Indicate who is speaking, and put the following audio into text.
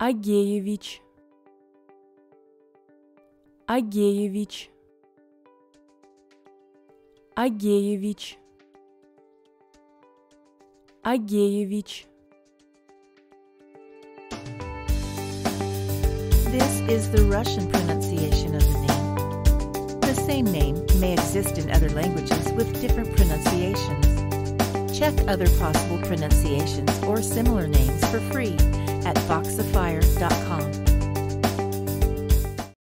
Speaker 1: Агеевич Агеевич Агеевич Агеевич
Speaker 2: This is the Russian pronunciation of the name. The same name may exist in other languages with different pronunciations. Check other possible pronunciations or similar names for free at voxifier.com.